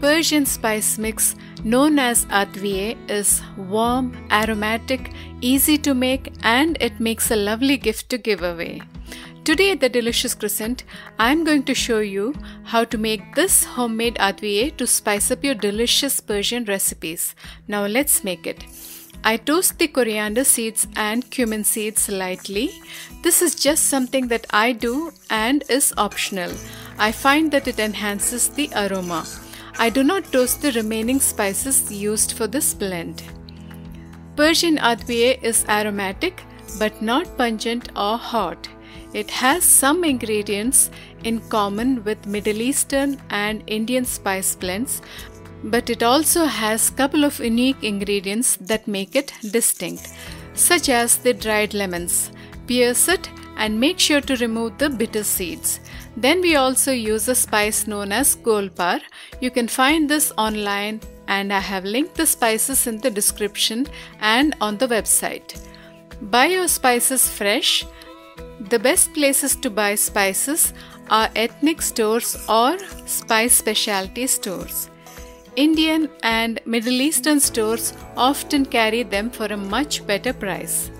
Persian spice mix known as advieh is warm, aromatic, easy to make and it makes a lovely gift to give away. Today at the Delicious Crescent, I am going to show you how to make this homemade advieh to spice up your delicious Persian recipes. Now let's make it. I toast the coriander seeds and cumin seeds lightly. This is just something that I do and is optional. I find that it enhances the aroma. I do not toast the remaining spices used for this blend. Persian advieh is aromatic but not pungent or hot. It has some ingredients in common with Middle Eastern and Indian spice blends, but it also has a couple of unique ingredients that make it distinct, such as the dried lemons. Pierce it and make sure to remove the bitter seeds. Then we also use a spice known as golpar. You can find this online and I have linked the spices in the description and on the website. Buy your spices fresh. The best places to buy spices are ethnic stores or spice specialty stores. Indian and Middle Eastern stores often carry them for a much better price.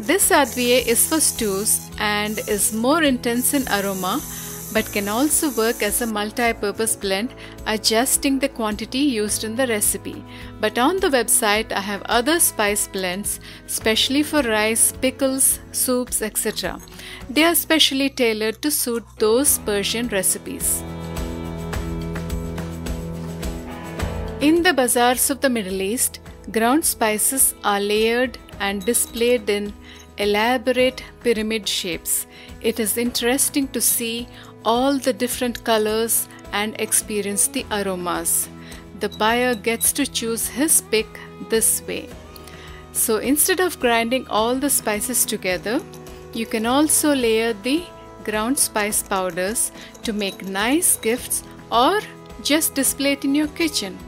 This advieh is for stews and is more intense in aroma but can also work as a multi-purpose blend adjusting the quantity used in the recipe. But on the website I have other spice blends specially for rice, pickles, soups etc. They are specially tailored to suit those Persian recipes. In the bazaars of the Middle East, ground spices are layered and displayed in elaborate pyramid shapes. It is interesting to see all the different colors and experience the aromas. The buyer gets to choose his pick this way. So instead of grinding all the spices together, you can also layer the ground spice powders to make nice gifts or just display it in your kitchen.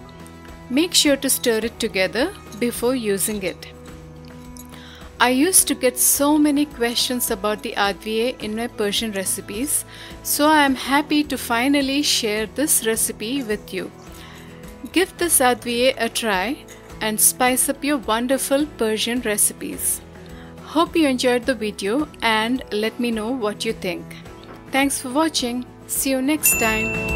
Make sure to stir it together before using it. I used to get so many questions about the advieh in my Persian recipes, so I am happy to finally share this recipe with you. Give this advieh a try and spice up your wonderful Persian recipes. Hope you enjoyed the video and let me know what you think. Thanks for watching. See you next time.